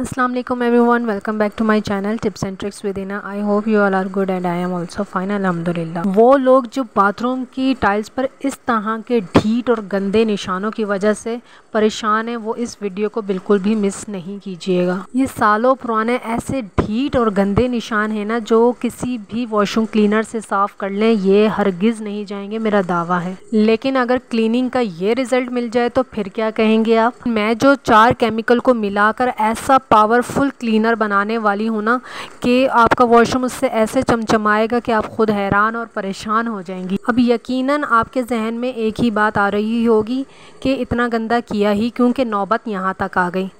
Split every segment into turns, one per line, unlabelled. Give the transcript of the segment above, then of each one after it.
अस्सलाम वालेकुम everyone welcome back to my channel tips and tricks with Ina I hope you all are good and I am also fine अल्हम्दुलिल्लाह वो लोग जो bathroom की tiles पर इस तरह के ढीट और गंदे निशानों की वजह से परेशान हैं, वो इस वीडियो को बिल्कुल भी मिस नहीं कीजिएगा। ये सालों पुराने ऐसे ढीट और गंदे निशान हैं ना, जो किसी भी वॉशरूम क्लीनर से साफ़ कर लें, ये हरगिज़ नहीं जाएँगे, मेरा दावा है। लेकिन अगर क्लीनिंग का ये रिज़ल्ट मिल जाए तो फिर क्या कहेंगे आप? मैं जो चार केमिकल को मिलाकर ऐसा पावरफुल क्लीनर बनाने वाली हूँ ना, कि आपका वॉशरूम उससे ऐसे चमचमाएगा कि आप खुद हैरान और परेशान हो जाएँगी। अब यकीनन आपके जहन में एक ही बात आ रही होगी कि इतना गंदा किया ही क्योंकि नौबत यहाँ तक आ गई।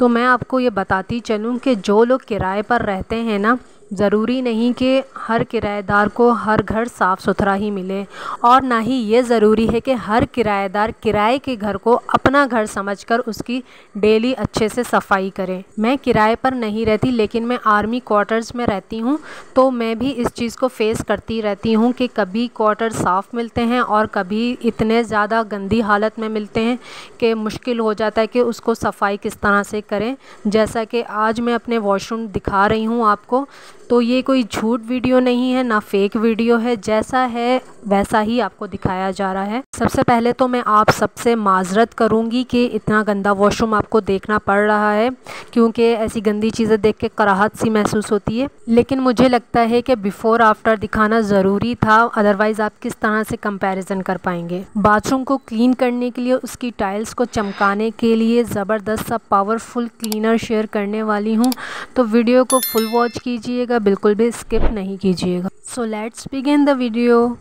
तो मैं आपको ये बताती चलूँ कि जो लोग किराए पर रहते हैं ना ज़रूरी नहीं कि हर किराएदार को हर घर साफ़ सुथरा ही मिले। और ना ही ये ज़रूरी है कि हर किराएदार किराए के घर को अपना घर समझकर उसकी डेली अच्छे से सफ़ाई करे। मैं किराए पर नहीं रहती, लेकिन मैं आर्मी क्वार्टर्स में रहती हूँ तो मैं भी इस चीज़ को फेस करती रहती हूँ कि कभी क्वार्टर साफ़ मिलते हैं और कभी इतने ज़्यादा गंदी हालत में मिलते हैं कि मुश्किल हो जाता है कि उसको सफ़ाई किस तरह से करें। जैसा कि आज मैं अपने वॉशरूम दिखा रही हूँ आपको तो ये कोई झूठ वीडियो नहीं है, ना फेक वीडियो है, जैसा है, वैसा ही आपको दिखाया जा रहा है। सबसे पहले तो मैं आप सबसे माजरत करूँगी कि इतना गंदा वॉशरूम आपको देखना पड़ रहा है, क्योंकि ऐसी गंदी चीज़ें देख के कराहत सी महसूस होती है। लेकिन मुझे लगता है कि बिफ़ोर आफ्टर दिखाना ज़रूरी था अदरवाइज़ आप किस तरह से कंपैरिजन कर पाएँगे। बाथरूम को क्लीन करने के लिए, उसकी टाइल्स को चमकाने के लिए ज़बरदस्त सा पावरफुल क्लीनर शेयर करने वाली हूँ। तो वीडियो को फुल वॉच कीजिएगा, बिल्कुल भी स्किप नहीं कीजिएगा। So let's begin the video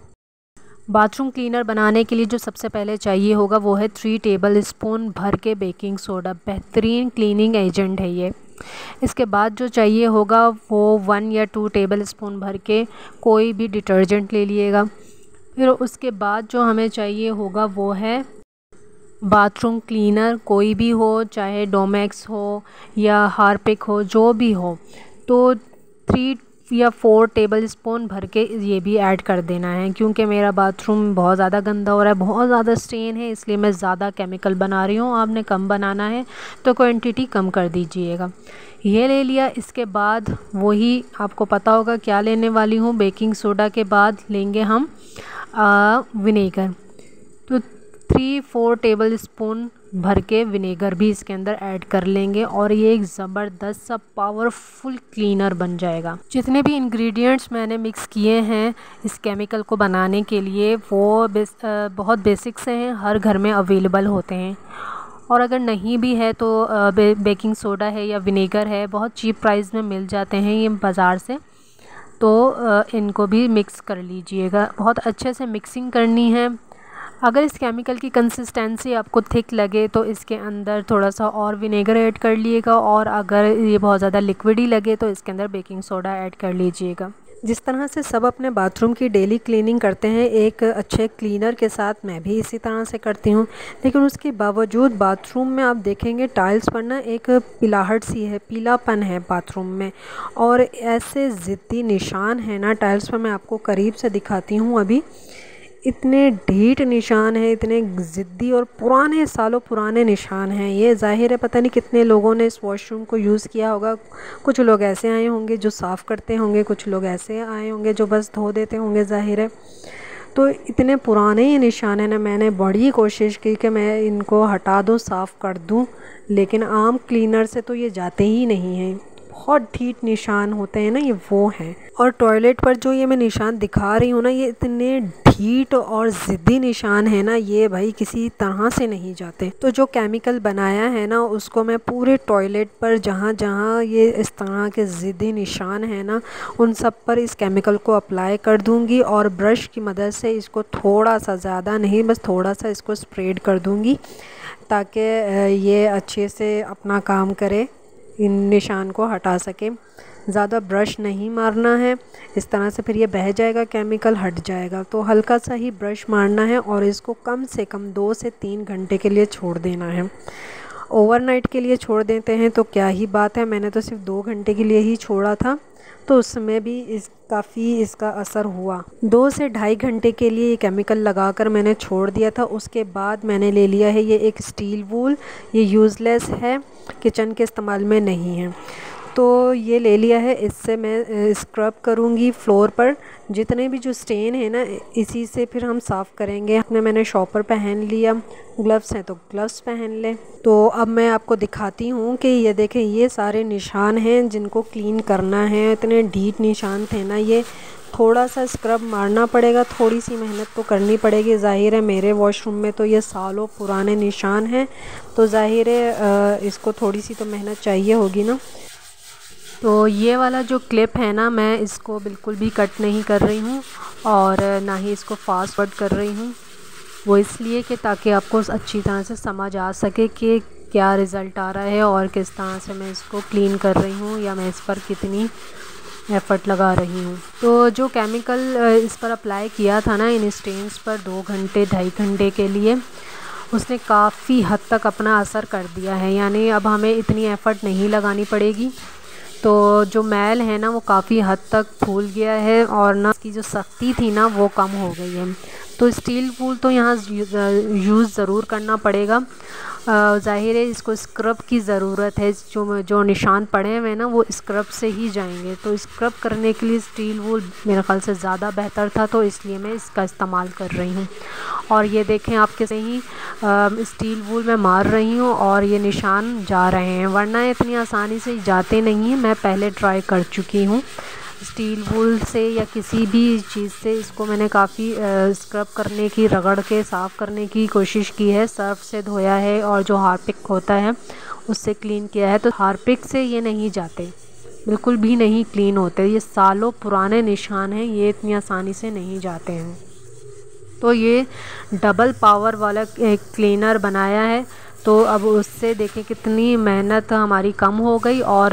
bathroom cleaner बनाने के लिए जो सबसे पहले चाहिए होगा वो है थ्री टेबल स्पून भर के बेकिंग सोडा बेहतरीन क्लीनिंग एजेंट है ये। इसके बाद जो चाहिए होगा वो वन या टू टेबल स्पून भर के कोई भी डिटर्जेंट ले लिएगा फिर उसके बाद जो हमें चाहिए होगा वो है बाथरूम क्लीनर कोई भी हो, चाहे डोमैक्स हो या हारपिक हो, जो भी हो। तो थ्री या फोर टेबल स्पून भर के ये भी ऐड कर देना है, क्योंकि मेरा बाथरूम बहुत ज़्यादा गंदा हो रहा है, बहुत ज़्यादा स्ट्रेन है, इसलिए मैं ज़्यादा केमिकल बना रही हूँ। आपने कम बनाना है तो क्वांटिटी कम कर दीजिएगा। ये ले लिया, इसके बाद वही आपको पता होगा क्या लेने वाली हूँ। बेकिंग सोडा के बाद लेंगे हम विनेगर तो थ्री फोर टेबल स्पून भर के विनेगर भी इसके अंदर ऐड कर लेंगे और ये एक ज़बरदस्त सा पावरफुल क्लीनर बन जाएगा। जितने भी इंग्रेडिएंट्स मैंने मिक्स किए हैं इस केमिकल को बनाने के लिए वो बेस, बहुत बेसिक से हैं हर घर में अवेलेबल होते हैं। और अगर नहीं भी है तो बे, बेकिंग सोडा है या विनेगर है बहुत चीप प्राइस में मिल जाते हैं ये बाज़ार से। तो इनको भी मिक्स कर लीजिएगा। बहुत अच्छे से मिक्सिंग करनी है। अगर इस केमिकल की कंसिस्टेंसी आपको थिक लगे तो इसके अंदर थोड़ा सा और विनेगर ऐड कर लीजिएगा और अगर ये बहुत ज़्यादा लिक्विड ही लगे तो इसके अंदर बेकिंग सोडा ऐड कर लीजिएगा। जिस तरह से सब अपने बाथरूम की डेली क्लीनिंग करते हैं, एक अच्छे क्लीनर के साथ मैं भी इसी तरह से करती हूँ। लेकिन उसके बावजूद बाथरूम में आप देखेंगे टाइल्स पर ना एक पिलाहट सी है, पीलापन है बाथरूम में। और ऐसे ज़िद्दी निशान है ना टाइल्स पर मैं आपको करीब से दिखाती हूँ अभी। इतने ढीठ निशान हैं, इतने ज़िद्दी और पुराने, सालों पुराने निशान हैं। ये ज़ाहिर है, पता नहीं कितने लोगों ने इस वॉशरूम को यूज़ किया होगा। कुछ लोग ऐसे आए होंगे जो साफ़ करते होंगे, कुछ लोग ऐसे आए होंगे जो बस धो देते होंगे, ज़ाहिर है। तो इतने पुराने ये निशान हैं ना, मैंने बड़ी कोशिश की कि मैं इनको हटा दूँ, साफ़ कर दूँ, लेकिन आम क्लीनर से तो ये जाते ही नहीं हैं। बहुत ढीठ निशान होते हैं ना, ये वो हैं। और टॉयलेट पर जो ये मैं निशान दिखा रही हूँ ना, ये इतने ढीठ और ज़िद्दी निशान है ना, ये भाई किसी तरह से नहीं जाते। तो जो केमिकल बनाया है ना, उसको मैं पूरे टॉयलेट पर जहाँ जहाँ ये इस तरह के ज़िद्दी निशान है ना, उन सब पर इस केमिकल को अप्लाई कर दूँगी और ब्रश की मदद से इसको थोड़ा सा ज़्यादा नहीं, बस थोड़ा सा इसको स्प्रेड कर दूँगी ताकि ये अच्छे से अपना काम करे, इन निशान को हटा सके। ज़्यादा ब्रश नहीं मारना है। इस तरह से फिर ये बह जाएगा, केमिकल हट जाएगा। तो हल्का सा ही ब्रश मारना है और इसको कम से कम दो से तीन घंटे के लिए छोड़ देना है। ओवरनाइट के लिए छोड़ देते हैं तो क्या ही बात है, मैंने तो सिर्फ़ दो घंटे के लिए ही छोड़ा था। तो उसमें भी इस, काफ़ी इसका असर हुआ। दो से ढाई घंटे के लिए ये केमिकल लगाकर मैंने छोड़ दिया था। उसके बाद मैंने ले लिया है ये एक स्टील वूल। ये यूज़लेस है, किचन के इस्तेमाल में नहीं है। तो ये ले लिया है। इससे मैं स्क्रब करूँगी फ्लोर पर। जितने भी जो स्टेन है ना, इसी से फिर हम साफ़ करेंगे। अपने मैंने शॉपर पहन लिया ग्लव्स हैं तो ग्लव्स पहन लें। तो अब मैं आपको दिखाती हूँ कि ये देखें, ये सारे निशान हैं जिनको क्लीन करना है। इतने डीप निशान थे ना ये। थोड़ा सा स्क्रब मारना पड़ेगा थोड़ी सी मेहनत तो करनी पड़ेगी। ज़ाहिर है मेरे वॉशरूम में तो ये सालों पुराने निशान हैं। तो ज़ाहिर है इसको थोड़ी सी तो मेहनत चाहिए होगी ना। तो ये वाला जो क्लिप है ना, मैं इसको बिल्कुल भी कट नहीं कर रही हूँ और ना ही इसको फास्ट वर्ड कर रही हूँ। वो इसलिए कि ताकि आपको अच्छी तरह से समझ आ सके कि क्या रिज़ल्ट आ रहा है और किस तरह से मैं इसको क्लीन कर रही हूँ या मैं इस पर कितनी एफ़र्ट लगा रही हूँ। तो जो केमिकल इस पर अप्लाई किया था ना इन स्टेन्स पर दो घंटे, ढाई घंटे के लिए, उसने काफ़ी हद तक अपना असर कर दिया है। यानी अब हमें इतनी एफ़र्ट नहीं लगानी पड़ेगी। तो जो मैल है ना, वो काफ़ी हद तक फूल गया है और ना इसकी जो सख्ती थी ना, वो कम हो गई है। तो स्टील वूल तो यहाँ यूज़ ज़रूर करना पड़ेगा। ज़ाहिर है इसको स्क्रब की ज़रूरत है। जो जो निशान पड़े हुए हैं ना वो स्क्रब से ही जाएँगे। तो स्क्रब करने के लिए स्टील वूल मेरे ख़्याल से ज़्यादा बेहतर था तो इसलिए मैं इसका इस्तेमाल कर रही हूँ। और ये देखें आप से ही आ, स्टील वूल मैं मार रही हूँ और ये निशान जा रहे हैं। वरना इतनी आसानी से जाते नहीं हैं। मैं पहले ट्राई कर चुकी हूँ। स्टील वूल से या किसी भी चीज़ से इसको मैंने काफ़ी स्क्रब करने की, रगड़ के, साफ़ करने की कोशिश की है। सर्फ से धोया है और जो हारपिक होता है, उससे क्लीन किया है। तो हारपिक से ये नहीं जाते। बिल्कुल भी नहीं क्लीन होते। ये सालों पुराने निशान हैं, ये इतनी आसानी से नहीं जाते हैं। तो ये डबल पावर वाला क्लीनर बनाया है। तो अब उससे देखें कितनी मेहनत हमारी कम हो गई और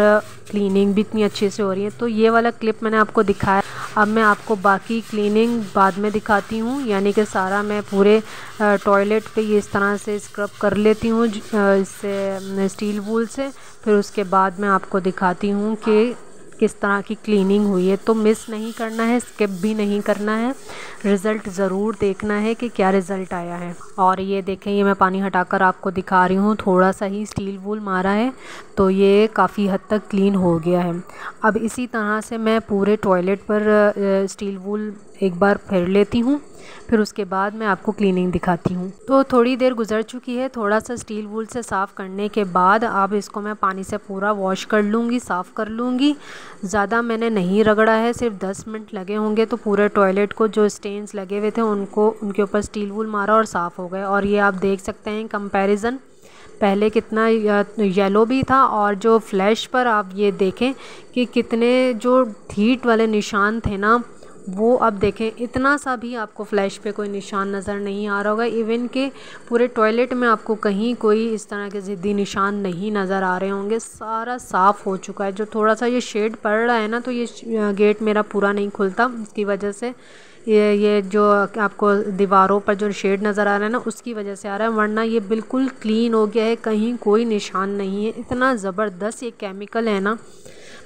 क्लीनिंग भी इतनी अच्छे से हो रही है। तो ये वाला क्लिप मैंने आपको दिखाया। अब मैं आपको बाकी क्लीनिंग बाद में दिखाती हूँ। यानी कि सारा मैं पूरे टॉयलेट पे ये इस तरह से स्क्रब कर लेती हूँ इससे, स्टील वूल से। फिर उसके बाद मैं आपको दिखाती हूँ कि किस तरह की क्लीनिंग हुई है तो मिस नहीं करना है स्किप भी नहीं करना है। रिज़ल्ट ज़रूर देखना है कि क्या रिज़ल्ट आया है। और ये देखें, ये मैं पानी हटाकर आपको दिखा रही हूँ, थोड़ा सा ही स्टील वूल मारा है तो ये काफ़ी हद तक क्लीन हो गया है। अब इसी तरह से मैं पूरे टॉयलेट पर स्टील वूल एक बार फेर लेती हूँ, फिर उसके बाद मैं आपको क्लीनिंग दिखाती हूँ। तो थोड़ी देर गुजर चुकी है थोड़ा सा स्टील वूल से साफ़ करने के बाद अब इसको मैं पानी से पूरा वॉश कर लूँगी, साफ़ कर लूँगी। ज़्यादा मैंने नहीं रगड़ा है, सिर्फ़ दस मिनट लगे होंगे तो पूरे टॉयलेट को जो स्टेन्स लगे हुए थे उनको, उनके ऊपर स्टील वूल मारा और साफ़ हो गए। और ये आप देख सकते हैं कंपैरिजन पहले कितना येलो भी था और जो फ्लैश पर आप ये देखें कि कितने जो हीट वाले निशान थे ना वो अब देखें, इतना सा भी आपको फ्लैश पे कोई निशान नज़र नहीं आ रहा होगा। इवन के पूरे टॉयलेट में आपको कहीं कोई इस तरह के ज़िद्दी निशान नहीं नज़र आ रहे होंगे। सारा साफ़ हो चुका है। जो थोड़ा सा ये शेड पड़ रहा है ना तो ये गेट मेरा पूरा नहीं खुलता। उसकी वजह से ये ये जो आपको दीवारों पर जो शेड नज़र आ रहा है ना, उसकी वजह से आ रहा है। वरना ये बिल्कुल क्लीन हो गया है। कहीं कोई निशान नहीं है। इतना ज़बरदस्त ये केमिकल है ना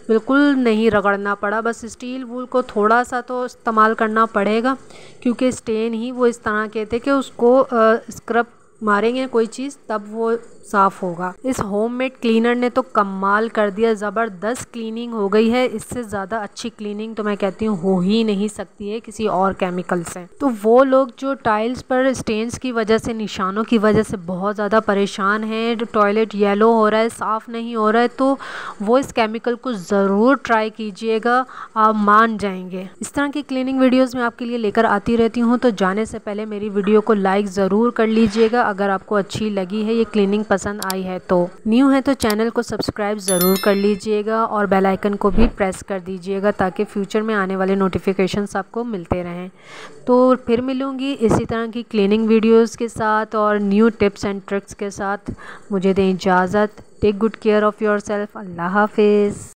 बिल्कुल नहीं रगड़ना पड़ा। बस स्टील वूल को थोड़ा सा तो इस्तेमाल करना पड़ेगा, क्योंकि स्टेन ही वो इस तरह के थे कि उसको स्क्रब मारेंगे कोई चीज़, तब वो साफ़ होगा। इस होममेड क्लीनर ने तो कमाल कर दिया, ज़बरदस्त क्लीनिंग हो गई है। इससे ज़्यादा अच्छी क्लीनिंग तो मैं कहती हूँ हो ही नहीं सकती है किसी और केमिकल से। तो वो लोग जो टाइल्स पर स्टेन्स की वजह से, निशानों की वजह से बहुत ज़्यादा परेशान हैं टॉयलेट येलो हो रहा है, साफ़ नहीं हो रहा है तो वो इस केमिकल को ज़रूर ट्राई कीजिएगा, आप मान जाएँगे। इस तरह की क्लीनिंग वीडियोज़ मैं आपके लिए लेकर आती रहती हूँ तो जाने से पहले मेरी वीडियो को लाइक ज़रूर कर लीजिएगा अगर आपको अच्छी लगी है, ये क्लीनिंग पसंद आई है तो। न्यू है तो चैनल को सब्सक्राइब ज़रूर कर लीजिएगा और बेल आइकन को भी प्रेस कर दीजिएगा ताकि फ्यूचर में आने वाले नोटिफिकेशंस आपको मिलते रहें। तो फिर मिलूँगी इसी तरह की क्लीनिंग वीडियोज़ के साथ और न्यू टिप्स एंड ट्रिक्स के साथ। मुझे दें इजाज़त take good care of yourself अल्लाह हाफिज़।